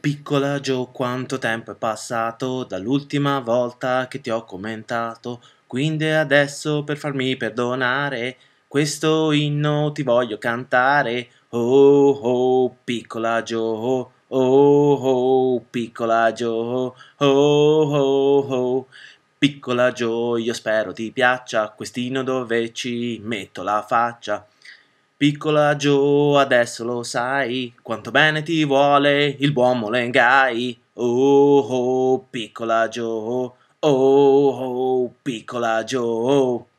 Piccola Jo, quanto tempo è passato dall'ultima volta che ti ho commentato, quindi adesso per farmi perdonare, questo inno ti voglio cantare. Oh oh, piccola Jo, oh oh, piccola Jo, oh oh oh. Piccola Jo, io spero ti piaccia quest'inno dove ci metto la faccia. Piccola Jo, adesso lo sai quanto bene ti vuole il buon Molengai. Oh, oh, piccola Jo, oh, oh, piccola Jo.